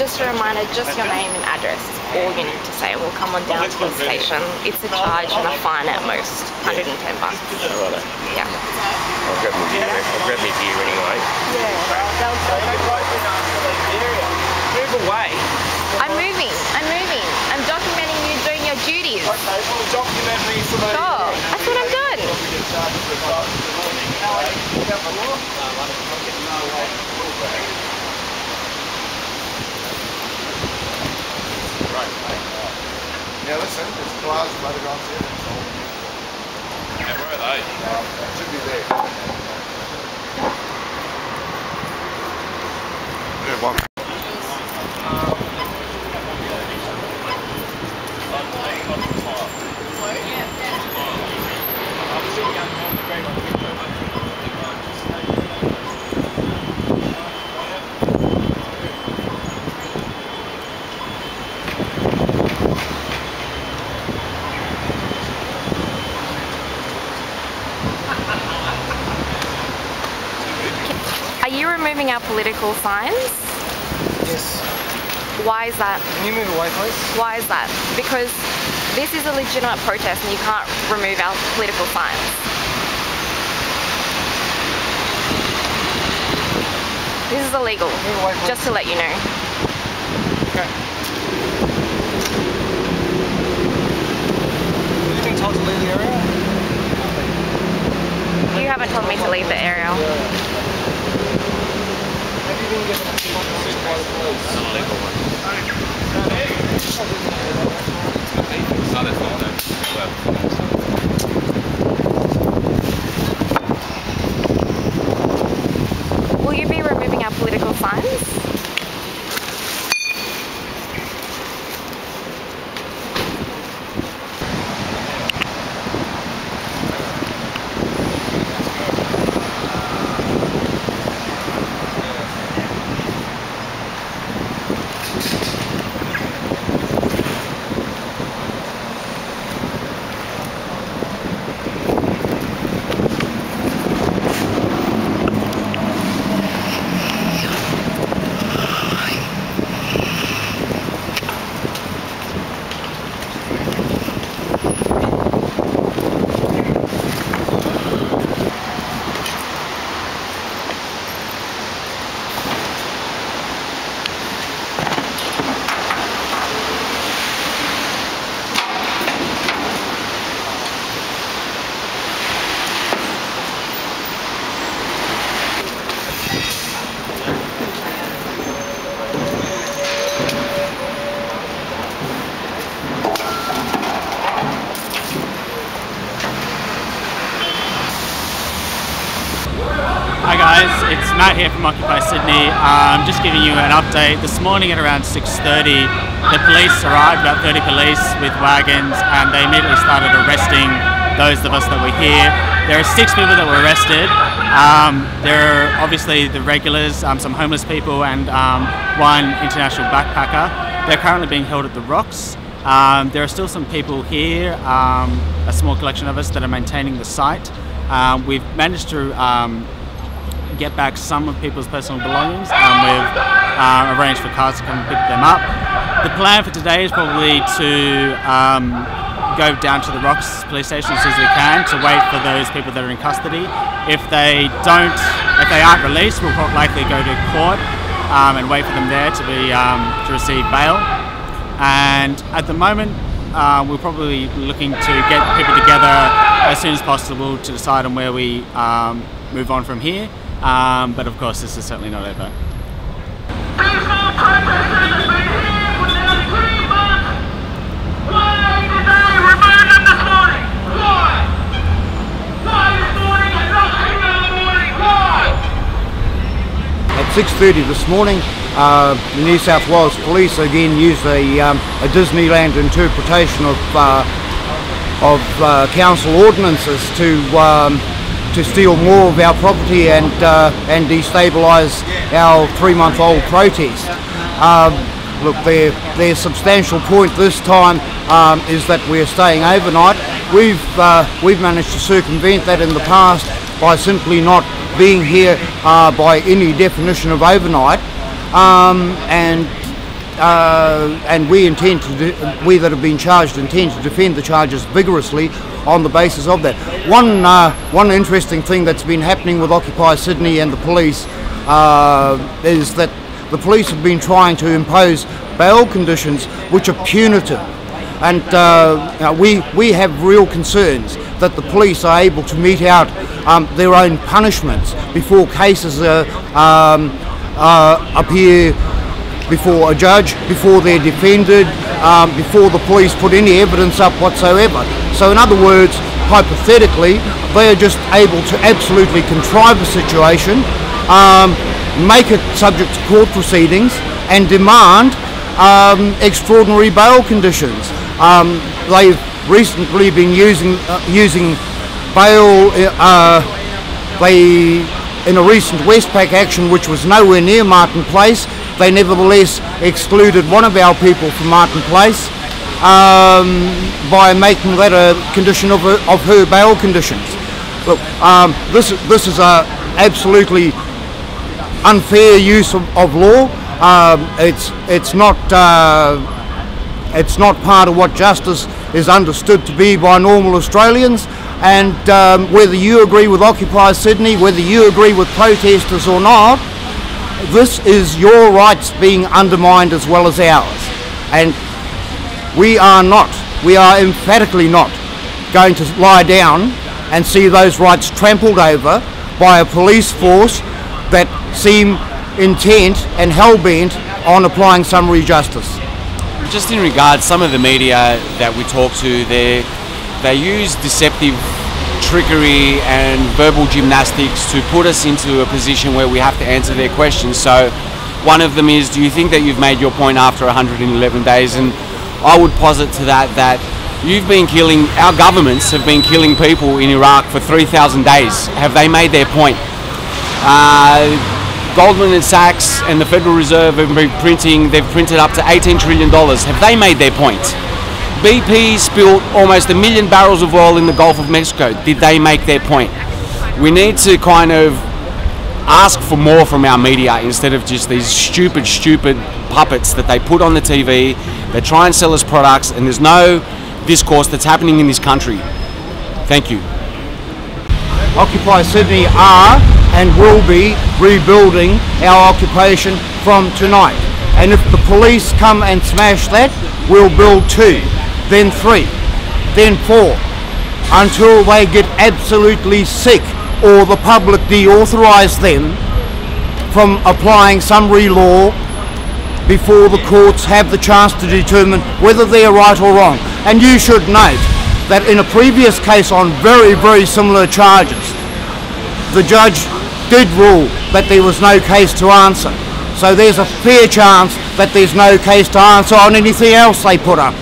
Just a reminder, just your name and address is all you need to say. We'll come on down to the station. It's a charge and a fine at most, 110 bucks. Yeah. I'll grab my gear. I'll grab my gear anyway. Yeah. Move away. I'm moving. I'm moving. I'm documenting you doing your duties. Document me for the Sure. That's what I'm doing. Yeah, listen, it's cars photographs here. Yeah, where are they? It should be there. Yeah, one. Are you removing our political signs? Yes. Why is that? Can you move away, please? Why is that? Because this is a legitimate protest and you can't remove our political signs. This is illegal, Move away, just to let you know. Okay. Have you been told to leave the area? You haven't told me to leave the area. Have you been given a notice by the police? Will you be removing our political signs? Hi guys, it's Matt here from Occupy Sydney. I'm um, just giving you an update. This morning at around 6.30, the police arrived, about 30 police with wagons, and they immediately started arresting those of us that were here. There are six people that were arrested. Um, there are obviously the regulars, um, some homeless people, and um, one international backpacker. They're currently being held at the Rocks. Um, there are still some people here, um, a small collection of us that are maintaining the site. Um, we've managed to um, get back some of people's personal belongings. Um, we've uh, arranged for cars to come and pick them up. The plan for today is probably to um, go down to the Rocks police station as soon as we can to wait for those people that are in custody. If they don't, if they aren't released, we'll likely go to court um, and wait for them there to be um, to receive bail. And at the moment, uh, we're probably looking to get people together as soon as possible to decide on where we um, move on from here. Um, but of course, this is certainly not over. At 6.30 this morning, uh, the New South Wales Police again used a, um, a Disneyland interpretation of, uh, of uh, council ordinances to, um, to steal more of our property and, uh, and destabilise our three-month-old protest. Um, look, their, their substantial point this time um, is that we're staying overnight. We've, uh, we've managed to circumvent that in the past by simply not being here uh, by any definition of overnight. Um, and uh, and we intend to, de- we that have been charged intend to defend the charges vigorously on the basis of that. One, uh, one interesting thing that's been happening with Occupy Sydney and the police uh, is that the police have been trying to impose bail conditions which are punitive. And uh, we, we have real concerns that the police are able to mete out um, their own punishments before cases uh, um, uh, appear before a judge, before they're defended, um, before the police put any evidence up whatsoever. So, in other words, hypothetically, they are just able to absolutely contrive a situation, um, make it subject to court proceedings, and demand um, extraordinary bail conditions. Um, they've recently been using uh, using bail. Uh, they in a recent Westpac action, which was nowhere near Martin Place, they nevertheless excluded one of our people from Martin Place um, by making that a condition of, her- of her bail conditions. Look, um, this this is a absolutely unfair use of, of law. Um, it's it's not uh, it's not part of what justice is understood to be by normal Australians. And um, whether you agree with Occupy Sydney, whether you agree with protesters or not, this is your rights being undermined as well as ours. And we are not, we are emphatically not going to lie down and see those rights trampled over by a police force that seem intent and hell-bent on applying summary justice. Just in regards, some of the media that we talk to, they they use deceptive trickery and verbal gymnastics to put us into a position where we have to answer their questions. So, one of them is, do you think that you've made your point after 111 days? And I would posit to that that you've been killing, our governments have been killing people in Iraq for 3,000 days. Have they made their point? Uh, Goldman and Sachs and the Federal Reserve have been printing, they've printed up to $18 trillion. Have they made their point? BP spilled almost a million barrels of oil in the Gulf of Mexico. Did they make their point? We need to kind of ask for more from our media instead of just these stupid, stupid puppets that they put on the TV. They try and sell us products, and there's no discourse that's happening in this country. Thank you. Occupy Sydney are and will be rebuilding our occupation from tonight. And if the police come and smash that, we'll build two, then three, then four, until they get absolutely sick or the public deauthorise them from applying summary law before the courts have the chance to determine whether they're right or wrong. And you should note that in a previous case on very, very similar charges, the judge did rule that there was no case to answer. So there's a fair chance that there's no case to answer on anything else they put up.